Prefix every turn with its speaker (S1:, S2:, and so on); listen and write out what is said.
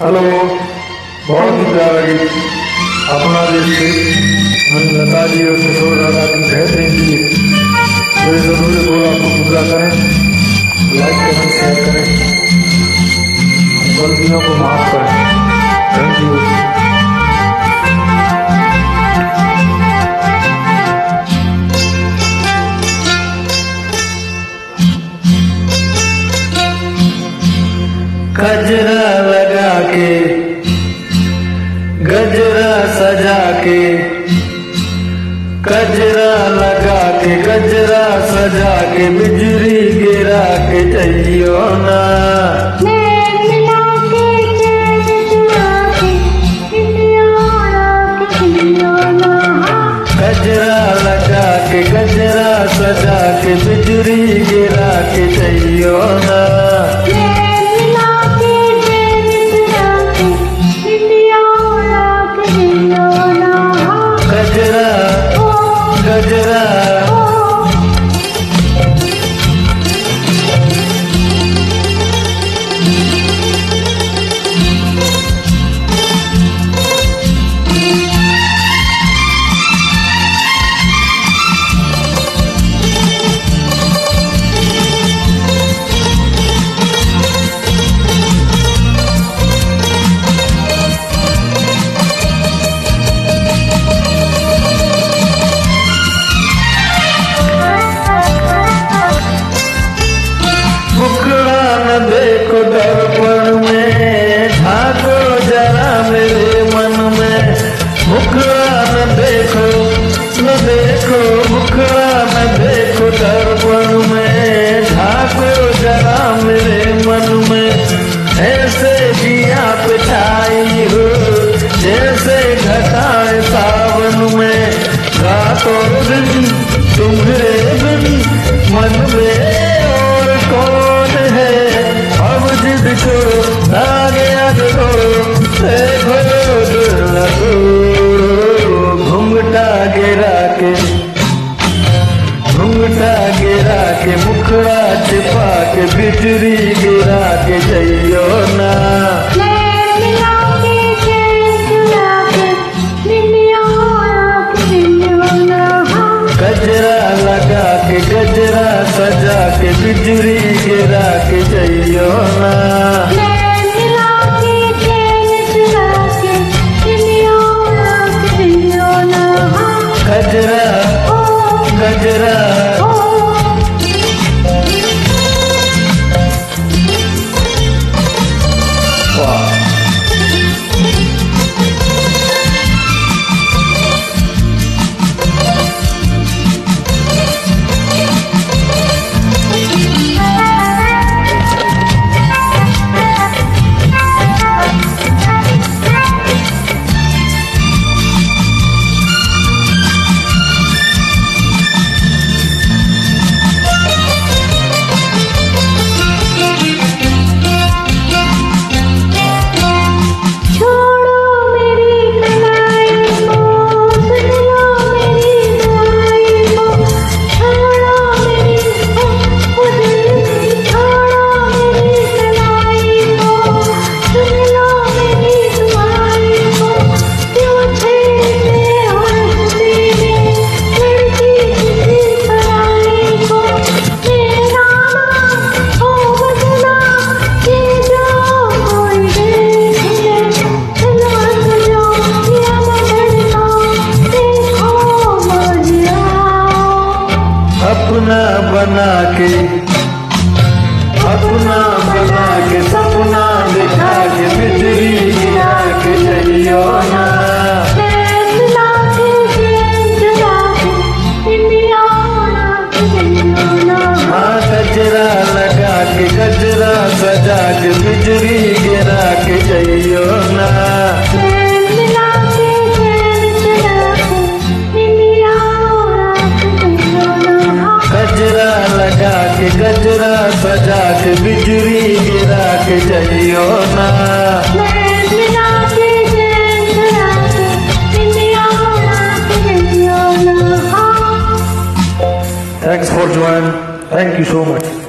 S1: Hello बहुत ही प्यारा गीत अपना देश के लता जी और किशोर दादा की बेहतरीन गीत तो ये ज़रूरी को आपको पूरा करें, लाइक करें शेयर करें। गलतियों को माफ़ करें। थैंक यू
S2: गजरा के। गजरा लगा के कजरा सजा के, बिजली गिरा के चाहियो ना। गजरा लगा के, गजरा सजा के, बिजली गिरा के चाहियो ना। तुम्हारे बिन मन में और कौन है? अब जिद करो आगे आगे लगो घुंघटा गिरा के घुंघटा गिरा के, मुखड़ा छिपा के बिजली गिरा के, जइयो ना। सजा के बिजुरी गिरा के जइयो ना। बना के अपना बना के सपना दिखा के बिजली गिरा के ना। हाँ गजरा लगा के गजरा सजा के बिजली गिरा के जइयो ना।
S1: Thanks for joining. Thank you so much.